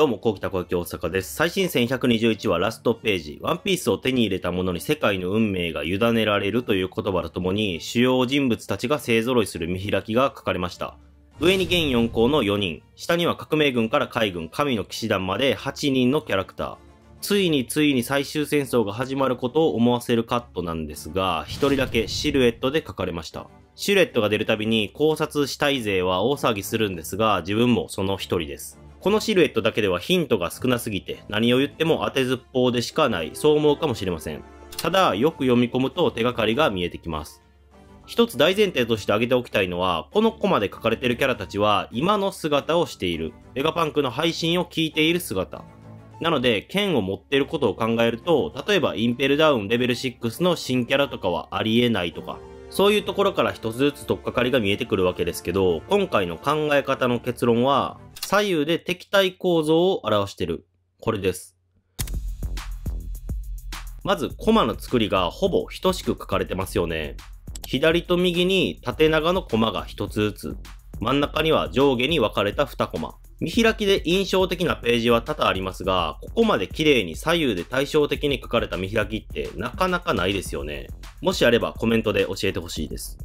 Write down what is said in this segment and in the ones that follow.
どうも、高木たこ焼き大阪です。最新戦121話ラストページ。ワンピースを手に入れた者に世界の運命が委ねられるという言葉とともに、主要人物たちが勢揃いする見開きが書かれました。上に現4校の4人、下には革命軍から海軍、神の騎士団まで8人のキャラクター。ついについに最終戦争が始まることを思わせるカットなんですが、一人だけシルエットで書かれました。シルエットが出るたびに考察したい勢は大騒ぎするんですが、自分もその一人です。このシルエットだけではヒントが少なすぎて何を言っても当てずっぽうでしかない、そう思うかもしれません。ただ、よく読み込むと手がかりが見えてきます。一つ大前提として挙げておきたいのは、このコマで書かれてるキャラたちは今の姿をしている。メガパンクの配信を聞いている姿。なので、剣を持っていることを考えると、例えばインペルダウンレベル6の新キャラとかはありえないとか、そういうところから一つずつ取っかかりが見えてくるわけですけど、今回の考え方の結論は、左右で敵対構造を表してる。これです。まず、コマの作りがほぼ等しく書かれてますよね。左と右に縦長のコマが一つずつ。真ん中には上下に分かれた2コマ。見開きで印象的なページは多々ありますが、ここまで綺麗に左右で対照的に書かれた見開きってなかなかないですよね。もしあればコメントで教えてほしいです。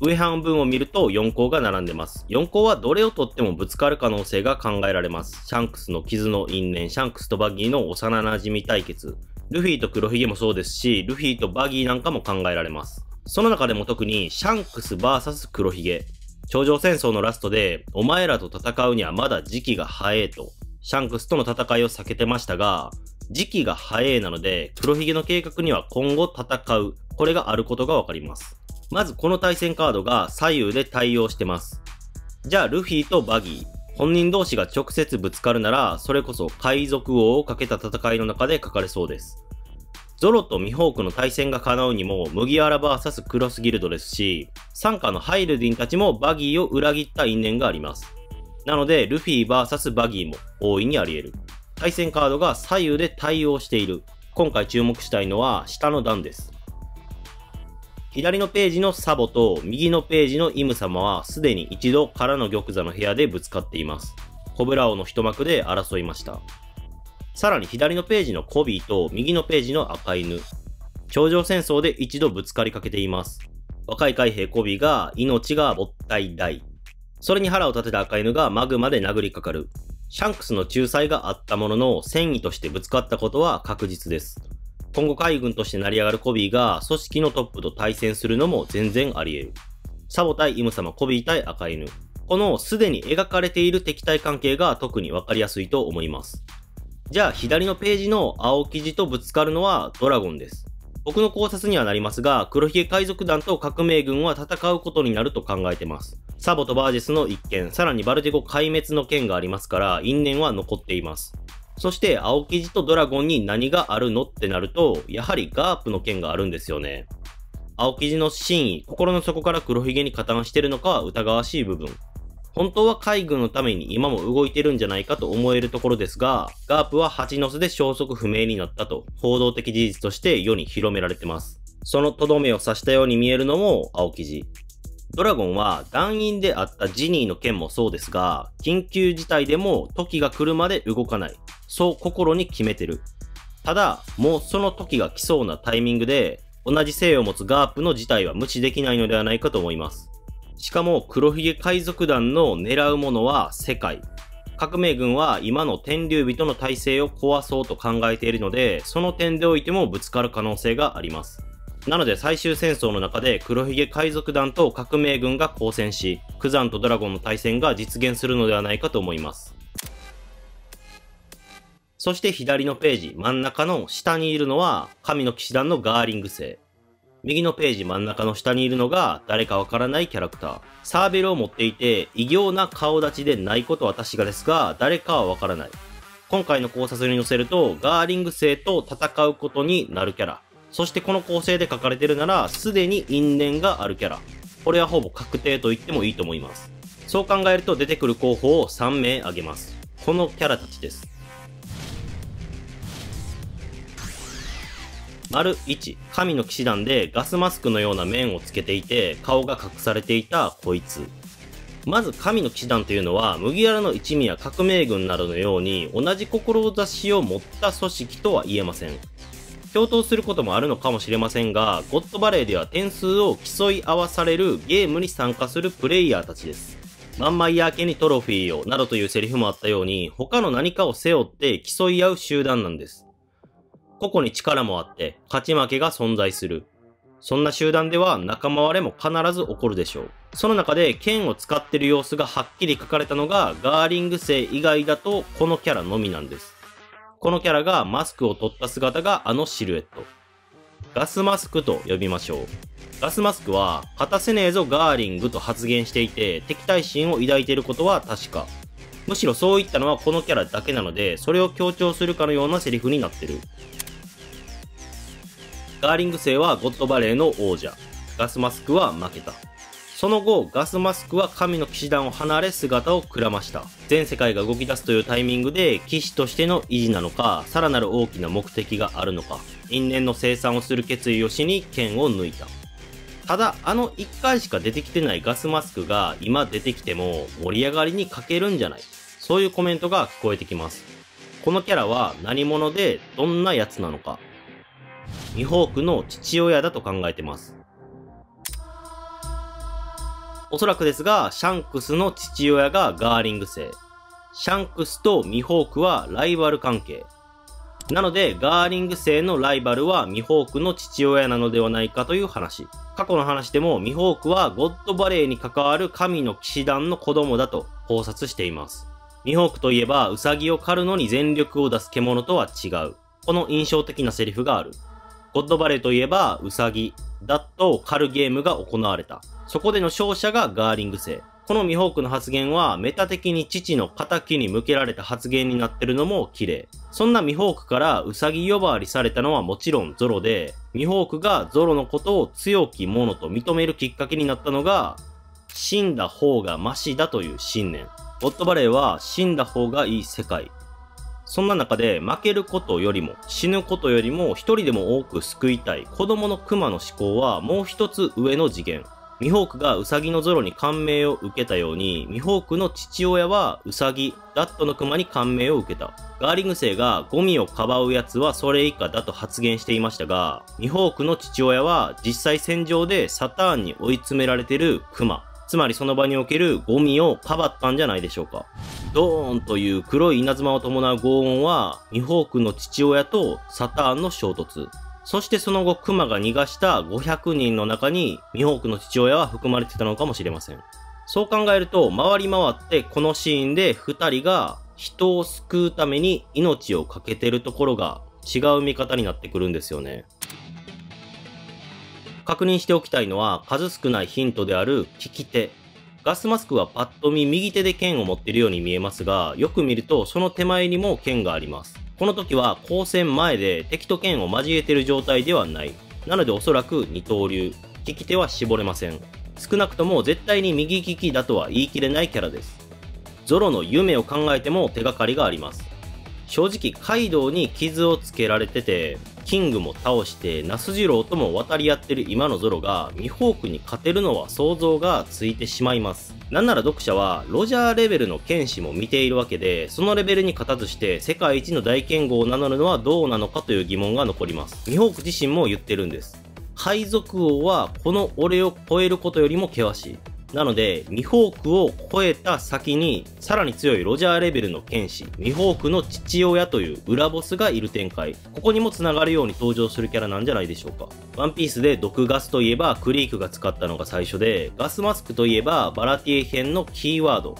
上半分を見ると4項が並んでます。4項はどれをとってもぶつかる可能性が考えられます。シャンクスの傷の因縁、シャンクスとバギーの幼馴染対決。ルフィと黒ひげもそうですし、ルフィとバギーなんかも考えられます。その中でも特にシャンクス VS 黒ひげ。頂上戦争のラストで、お前らと戦うにはまだ時期が早えと、シャンクスとの戦いを避けてましたが、時期が早えなので、黒ひげの計画には今後戦う、これがあることがわかります。まずこの対戦カードが左右で対応してます。じゃあルフィとバギー、本人同士が直接ぶつかるなら、それこそ海賊王をかけた戦いの中で書かれそうです。ゾロとミホークの対戦が叶うにも、麦わら VS クロスギルドですし、傘下のハイルディンたちもバギーを裏切った因縁があります。なので、ルフィ VS バギーも大いにあり得る。対戦カードが左右で対応している。今回注目したいのは下の段です。左のページのサボと右のページのイム様はすでに一度空の玉座の部屋でぶつかっています。コブラ王の一幕で争いました。さらに左のページのコビーと右のページの赤犬。頂上戦争で一度ぶつかりかけています。若い海兵コビーが命がもったいない。それに腹を立てた赤犬がマグマで殴りかかる。シャンクスの仲裁があったものの戦意としてぶつかったことは確実です。今後海軍として成り上がるコビーが組織のトップと対戦するのも全然あり得る。サボ対イム様コビー対赤犬。このすでに描かれている敵対関係が特にわかりやすいと思います。じゃあ左のページの青生地とぶつかるのはドラゴンです。僕の考察にはなりますが、黒ひげ海賊団と革命軍は戦うことになると考えてます。サボとバージェスの一件、さらにバルテゴ壊滅の件がありますから、因縁は残っています。そして、青生地とドラゴンに何があるのってなると、やはりガープの件があるんですよね。青生地の真意、心の底から黒ひげに加担してるのかは疑わしい部分。本当は海軍のために今も動いてるんじゃないかと思えるところですが、ガープは蜂の巣で消息不明になったと、報道的事実として世に広められてます。そのとどめを刺したように見えるのも青生地。ドラゴンは団員であったジニーの件もそうですが、緊急事態でも時が来るまで動かない。そう心に決めてる。ただ、もうその時が来そうなタイミングで、同じ性を持つガープの事態は無視できないのではないかと思います。しかも黒ひげ海賊団の狙うものは世界。革命軍は今の天竜人の体制を壊そうと考えているので、その点でおいてもぶつかる可能性があります。なので最終戦争の中で黒ひげ海賊団と革命軍が交戦し、クザンとドラゴンの対戦が実現するのではないかと思います。そして左のページ真ん中の下にいるのは神の騎士団のガーリング星。右のページ真ん中の下にいるのが誰かわからないキャラクター。サーベルを持っていて異形な顔立ちでないことは確かですが、誰かはわからない。今回の考察に載せると、ガーリング星と戦うことになるキャラ。そしてこの構成で書かれてるなら、すでに因縁があるキャラ。これはほぼ確定と言ってもいいと思います。そう考えると出てくる候補を3名挙げます。このキャラたちです。丸1、神の騎士団でガスマスクのような面をつけていて、顔が隠されていたこいつ。まず神の騎士団というのは麦わらの一味や革命軍などのように同じ志を持った組織とは言えません。共闘することもあるのかもしれませんが、ゴッドバレーでは点数を競い合わされるゲームに参加するプレイヤーたちです。マンマイヤー家にトロフィーを、などというセリフもあったように、他の何かを背負って競い合う集団なんです。個々に力もあって、勝ち負けが存在する。そんな集団では仲間割れも必ず起こるでしょう。その中で剣を使ってる様子がはっきり書かれたのがガーリング星以外だとこのキャラのみなんです。このキャラがマスクを取った姿があのシルエット。ガスマスクと呼びましょう。ガスマスクは、勝たせねえぞガーリングと発言していて、敵対心を抱いていることは確か。むしろそういったのはこのキャラだけなので、それを強調するかのようなセリフになってる。ガーリング星はゴッドバレーの王者。ガスマスクは負けた。その後、ガスマスクは神の騎士団を離れ姿をくらました。全世界が動き出すというタイミングで騎士としての維持なのか、さらなる大きな目的があるのか、因縁の生産をする決意をしに剣を抜いた。ただ、あの1回しか出てきてないガスマスクが今出てきても盛り上がりに欠けるんじゃないそういうコメントが聞こえてきます。このキャラは何者でどんなやつなのか。ミホークの父親だと考えてます。おそらくですが、シャンクスの父親がガーリング星。シャンクスとミホークはライバル関係。なので、ガーリング星のライバルはミホークの父親なのではないかという話。過去の話でもミホークはゴッドバレーに関わる神の騎士団の子供だと考察しています。ミホークといえば、ウサギを狩るのに全力を出す獣とは違う。この印象的なセリフがある。ゴッドバレーといえば、ウサギ、ダットを狩るゲームが行われた。そこでの勝者がガーリング星。このミホークの発言は、メタ的に父の仇に向けられた発言になってるのも綺麗。そんなミホークからウサギ呼ばわりされたのはもちろんゾロで、ミホークがゾロのことを強き者と認めるきっかけになったのが、死んだ方がマシだという信念。ゴッドバレーは死んだ方がいい世界。そんな中で負けることよりも死ぬことよりも一人でも多く救いたい子供のクマの思考はもう一つ上の次元。ミホークがウサギのゾロに感銘を受けたように、ミホークの父親はウサギ、ダットのクマに感銘を受けた。ガーリング星がゴミをかばうやつはそれ以下だと発言していましたが、ミホークの父親は実際戦場でサターンに追い詰められてるクマ。つまりその場におけるゴミをかばったんじゃないでしょうか。ドーンという黒い稲妻を伴う轟音は、ミホークの父親とサターンの衝突。そしてその後、クマが逃がした500人の中に、ミホークの父親は含まれてたのかもしれません。そう考えると、回り回ってこのシーンで2人が人を救うために命を懸けてるところが違う見方になってくるんですよね。確認しておきたいのは数少ないヒントである利き手。ガスマスクはパッと見右手で剣を持っているように見えますが、よく見るとその手前にも剣があります。この時は光線前で敵と剣を交えている状態ではない。なのでおそらく二刀流。利き手は絞れません。少なくとも絶対に右利きだとは言い切れないキャラです。ゾロの夢を考えても手がかりがあります。正直カイドウに傷をつけられてて、キングも倒してナスジローとも渡り合ってる今のゾロがミホークに勝てるのは想像がついてしまいます。なんなら読者はロジャーレベルの剣士も見ているわけで、そのレベルに勝たずして世界一の大剣豪を名乗るのはどうなのかという疑問が残ります。ミホーク自身も言ってるんです。海賊王はこの俺を超えることよりも険しい。なので、ミホークを超えた先に、さらに強いロジャーレベルの剣士、ミホークの父親という裏ボスがいる展開。ここにも繋がるように登場するキャラなんじゃないでしょうか。ワンピースで毒ガスといえばクリークが使ったのが最初で、ガスマスクといえばバラティエ編のキーワード。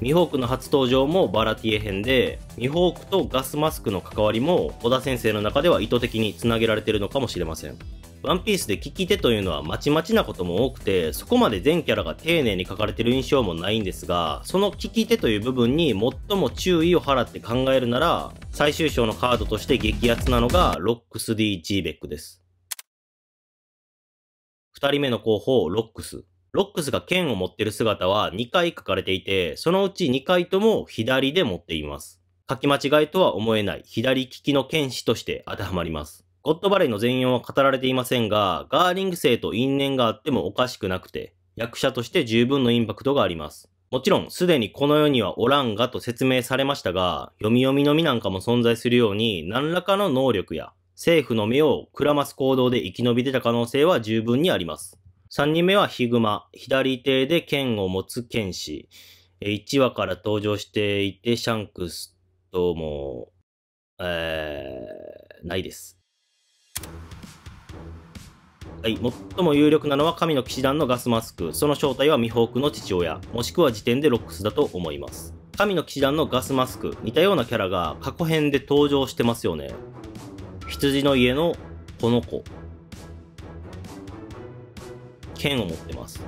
ミホークの初登場もバラティエ編で、ミホークとガスマスクの関わりも、小田先生の中では意図的に繋げられてるのかもしれません。ワンピースで利き手というのはまちまちなことも多くて、そこまで全キャラが丁寧に描かれてる印象もないんですが、その利き手という部分に最も注意を払って考えるなら、最終章のカードとして激アツなのが、ロックス D ジーベックです。二人目の候補、ロックス。ロックスが剣を持ってる姿は2回描かれていて、そのうち2回とも左で持っています。描き間違いとは思えない左利きの剣士として当てはまります。ゴッドバレーの全容は語られていませんが、ガーリング聖と因縁があってもおかしくなくて、役者として十分のインパクトがあります。もちろん、すでにこの世にはおらんがと説明されましたが、ヨミヨミの実なんかも存在するように、何らかの能力や、政府の目をくらます行動で生き延び出た可能性は十分にあります。3人目はヒグマ、左手で剣を持つ剣士。1話から登場していて、シャンクスとも、えー、ないです。はい、最も有力なのは神の騎士団のガスマスク。その正体はミホークの父親、もしくは時点でロックスだと思います。神の騎士団のガスマスク、似たようなキャラが過去編で登場してますよね。羊の家のこの子。剣を持ってます。